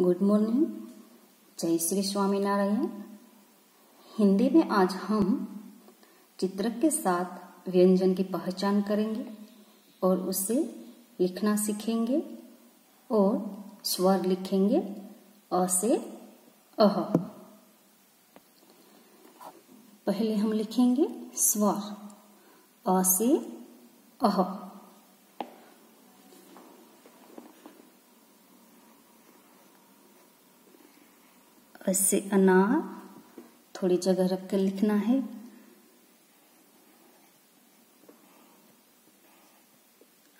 Good morning जय श्री स्वामीनारायण। हिंदी में आज हम चित्रक के साथ व्यंजन की पहचान करेंगे और उसे लिखना सीखेंगे और स्वर लिखेंगे अ से अह। पहले हम लिखेंगे स्वर। अ से अह। ऐसे अनार थोड़ी जगह रख कर लिखना है।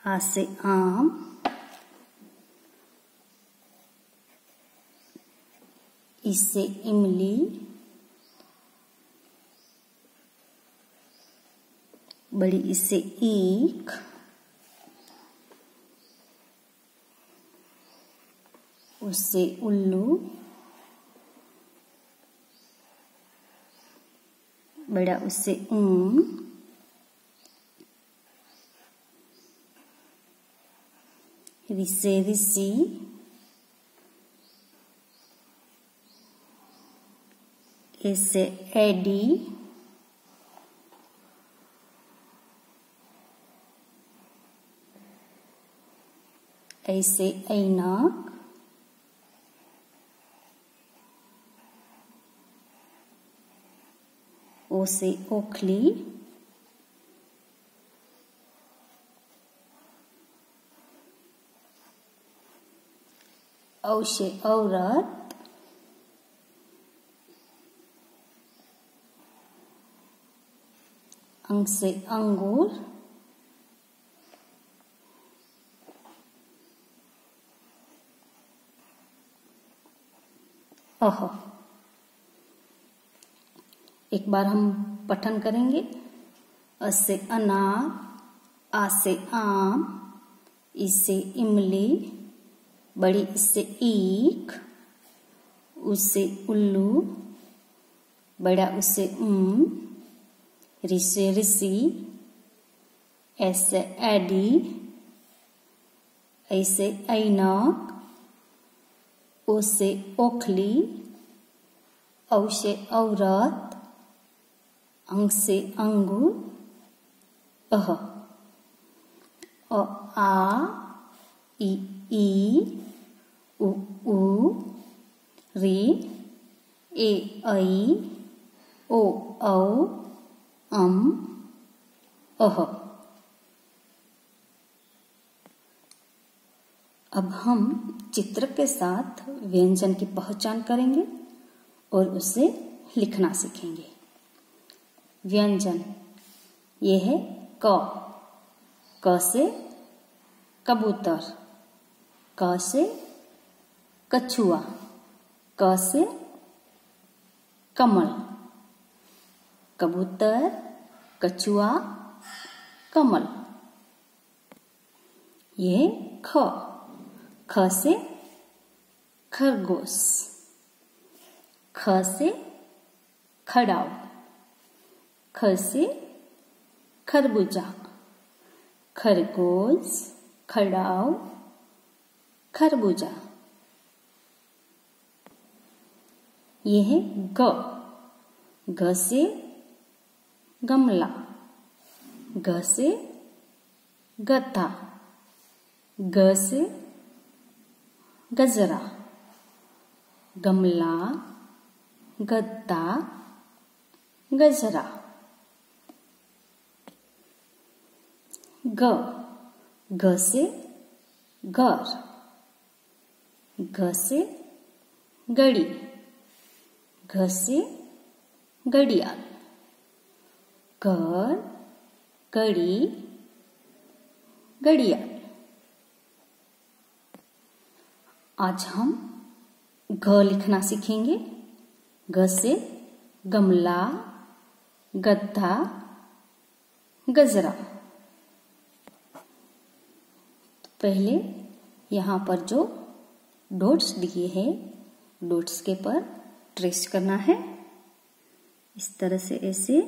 आ से आम। इससे इमली। बड़ी इससे ईख। उससे उल्लू। बड़ा उससे ऊन। रिसे इससे एडी ऐसे ऐनक। ओ से ओखली। औ से औरत। अंग से अंगूर। अह एक बार हम पठन करेंगे। अ से अनार आ से आम इससे इमली, बड़ी इससे ईख उससे उल्लू, बड़ा उससे ऊन ऋषि ऋषि ऐसे एडी ऐसे ऐनक, उसे ओखली औ से औरत अंग से अंगूर अह। अ, आ, इ, ई, उ उ, री, ए, ऐ, ओ, औ, अम, अह। अब हम चित्र के साथ व्यंजन की पहचान करेंगे और उसे लिखना सीखेंगे। व्यंजन। ये है क। क से कबूतर। क से कछुआ। क से कमल। कबूतर, कछुआ, कमल। ये ख। ख से खरगोश। ख से खड़ाव ख से खरबूजा खरगोश, खड़ाव, खरबूजा। ये है ग। ग से गमला। ग से गथा ग से गजरा। गमला गद्दा गजरा। ग ग से घर घ से गड़ी घ से घड़ियाल घर गड़ी घड़ियाल आज हम घ लिखना सीखेंगे। घ से गमला, गद्दा, गजरा। पहले यहाँ पर जो डोट्स दिए हैं डोट्स के पर ट्रेस करना है। इस तरह से ऐसे।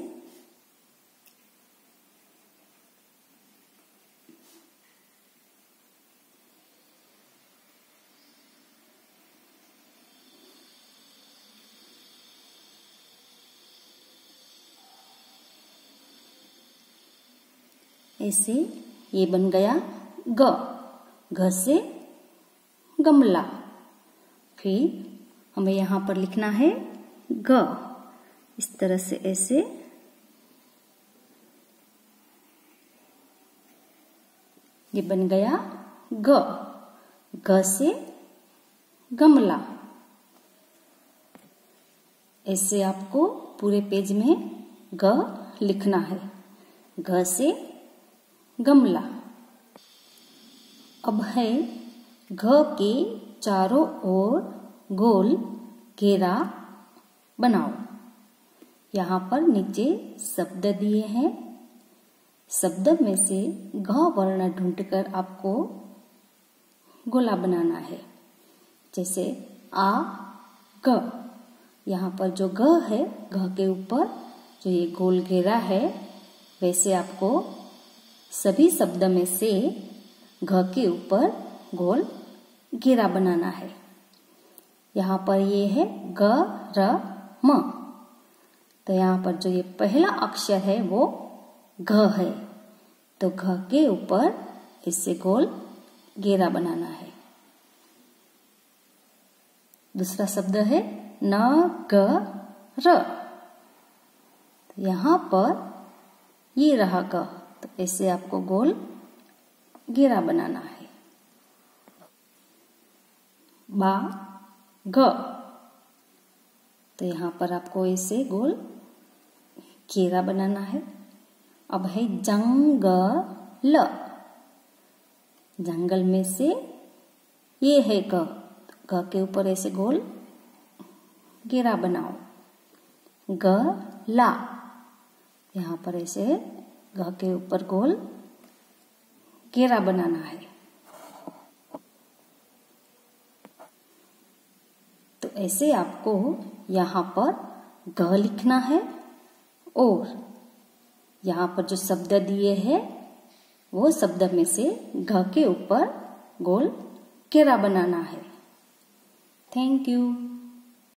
ऐसे ये बन गया ग। घ से गमला। फिर हमें यहाँ पर लिखना है ग। इस तरह से ऐसे। ये बन गया ग। ग से गमला। ऐसे आपको पूरे पेज में ग लिखना है। घ से गमला। अब है घ के चारों ओर गोल घेरा बनाओ। यहाँ पर नीचे शब्द दिए हैं। शब्द में से घ वर्ण ढूंढकर आपको गोला बनाना है। जैसे आ, ग। यहाँ पर जो ग है, घ के ऊपर जो ये गोल घेरा है, वैसे आपको सभी शब्द में से घ के ऊपर गोल घेरा बनाना है। यहाँ पर ये है ग, र, म। तो यहाँ पर जो ये पहला अक्षर है वो घ है। तो घ के ऊपर इससे गोल घेरा बनाना है। दूसरा शब्द है न, ग, र। तो यहाँ पर ये रहा ग। तो ऐसे आपको गोल घेरा बनाना है। बा, ग। तो यहाँ पर आपको ऐसे गोल घेरा बनाना है। अब है जंगल। जंगल में से ये है ग। ग के ऊपर ऐसे गोल घेरा बनाओ। ग, ला। यहाँ पर ऐसे घ के ऊपर गोल घेरा बनाना है। तो ऐसे आपको यहाँ पर ग लिखना है और यहाँ पर जो शब्द दिए हैं, वो शब्द में से घ के ऊपर गोल केरा बनाना है। Thank you